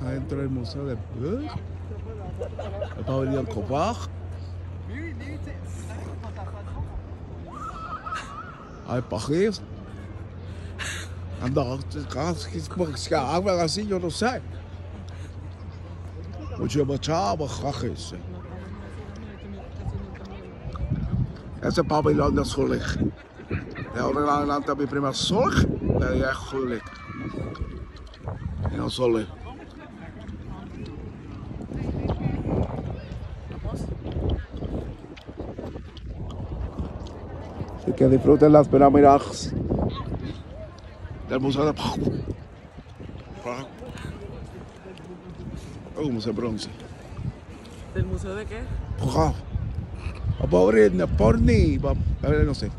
adentro del Museo del Louvre, el pabellón Copach. Hay París. Anda, que hagan así, yo no sé. Mucho machado, jajes. Ese pabellón de Zulich. De ahora en adelante mi primer Zulich, le dije Zulich. Y no Zulich. Así que disfruten las pirámides del Museo de. Oh, ¿Cómo se pronuncia? ¿Del museo de qué? Pobre, porni, no sé.